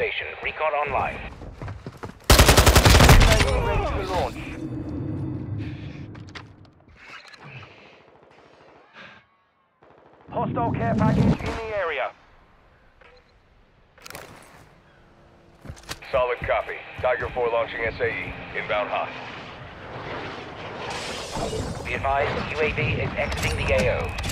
station. Recon online. on ready Recon launch. Hostile care package in the area. Solid copy. Tiger 4 launching SAE. Inbound hot. Be advised, UAV is exiting the AO.